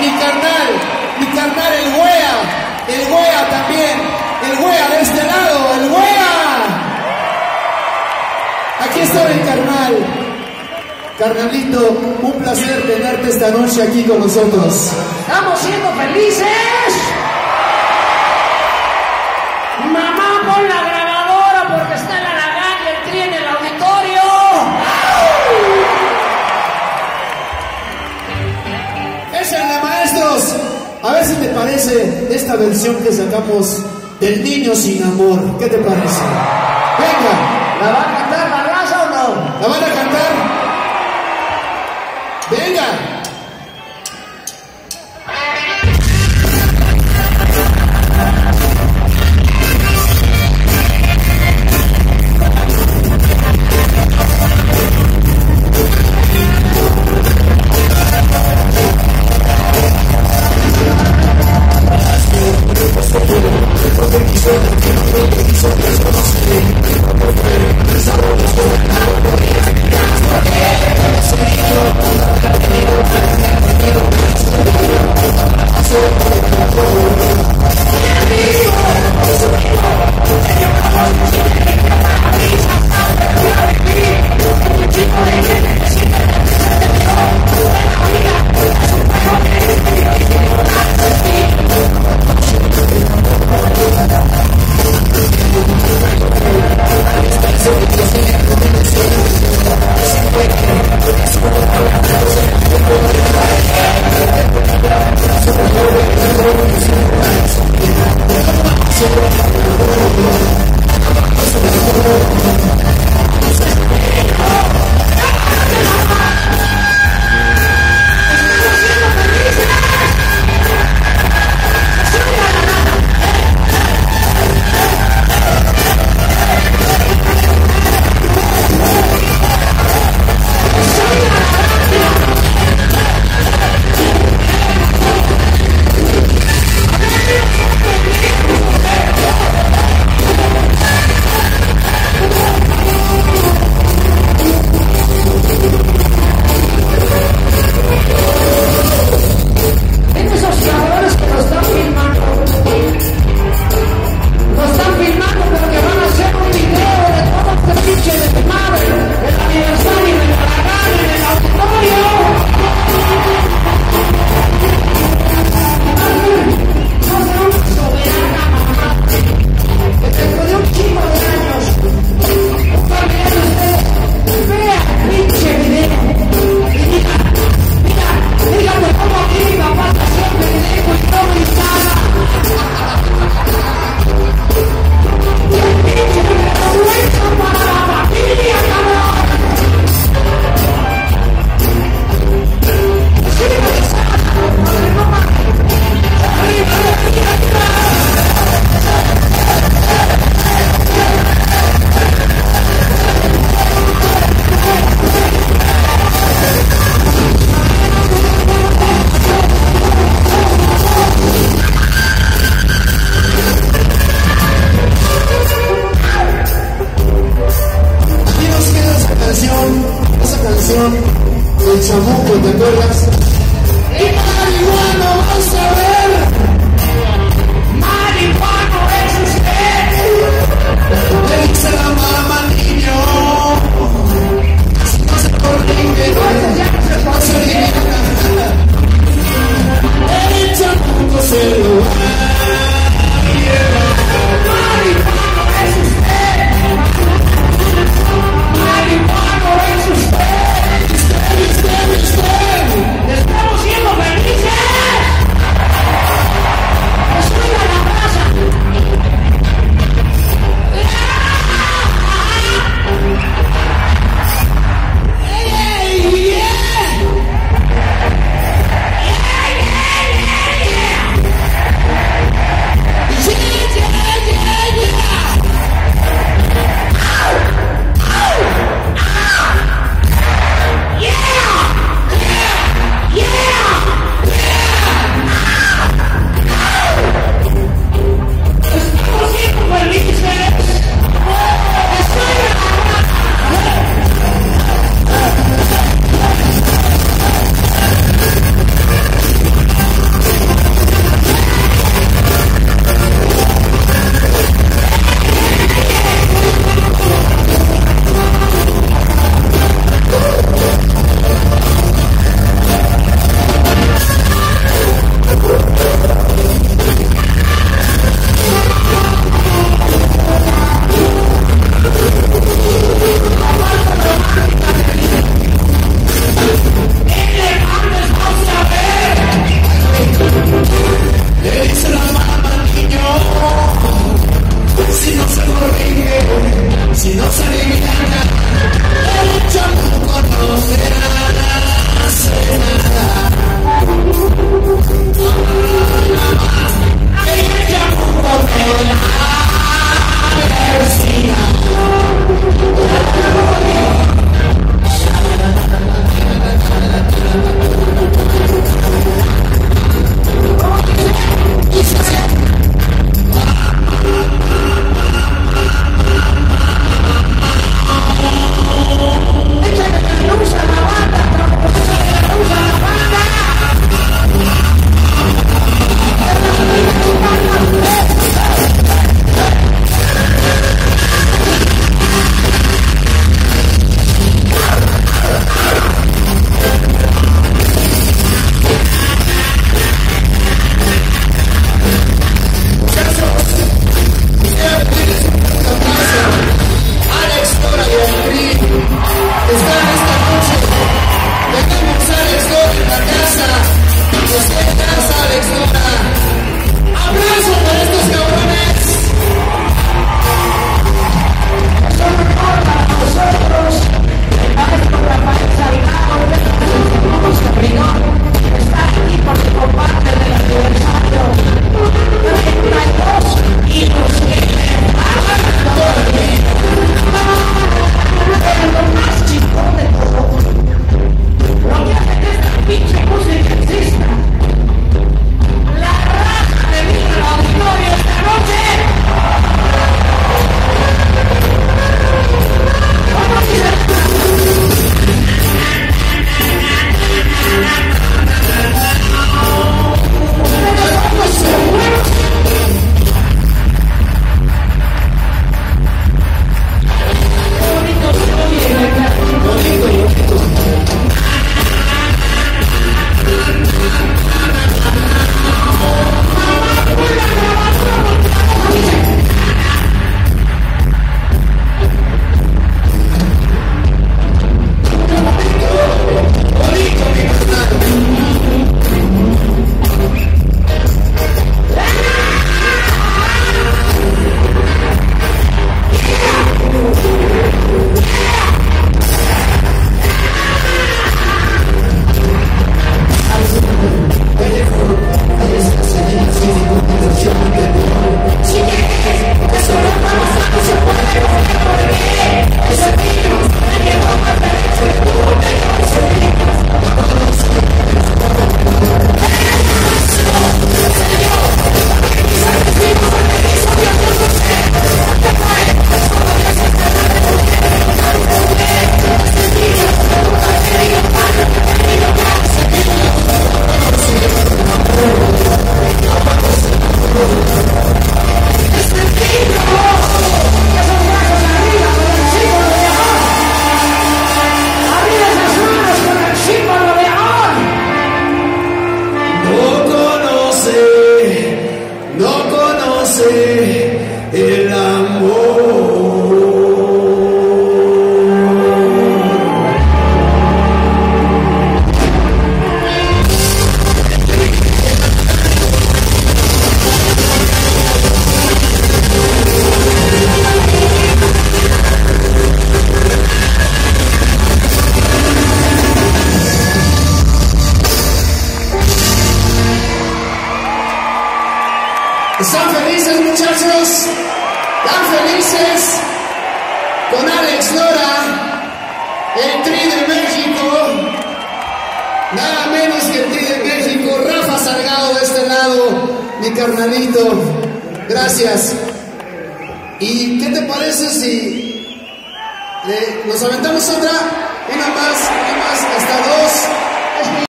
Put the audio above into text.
mi carnal, mi carnal el wea, el wea también, el wea de este lado, el wea. Aquí está mi carnal. Carnalito, un placer tenerte esta noche aquí con nosotros. ¡Estamos siendo felices! Versión que sacamos del niño sin amor. ¿Qué te parece? El Tri de México, nada menos que el Tri de México, Rafa Salgado de este lado, mi carnalito, gracias. ¿Y qué te parece si nos aventamos otra? Una más, una más, hasta dos.